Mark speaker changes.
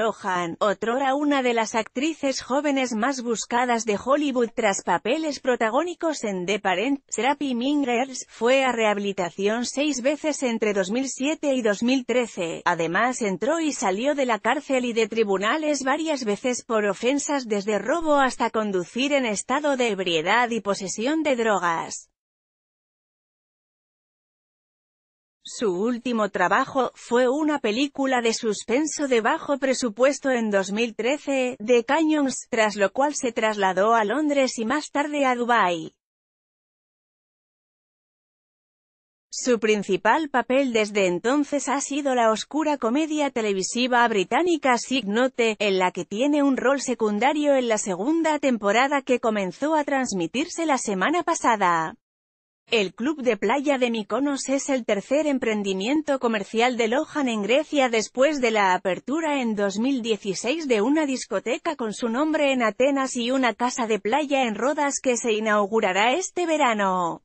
Speaker 1: Lohan, otrora una de las actrices jóvenes más buscadas de Hollywood tras papeles protagónicos en The Parent, Therapy Mingers, fue a rehabilitación seis veces entre 2007 y 2013. Además entró y salió de la cárcel y de tribunales varias veces por ofensas desde robo hasta conducir en estado de ebriedad y posesión de drogas. Su último trabajo, fue una película de suspenso de bajo presupuesto en 2013, The Canyons, tras lo cual se trasladó a Londres y más tarde a Dubái. Su principal papel desde entonces ha sido la oscura comedia televisiva británica Sig Note, en la que tiene un rol secundario en la segunda temporada que comenzó a transmitirse la semana pasada. El club de playa de Mykonos es el tercer emprendimiento comercial de Lohan en Grecia después de la apertura en 2016 de una discoteca con su nombre en Atenas y una casa de playa en Rodas que se inaugurará este verano.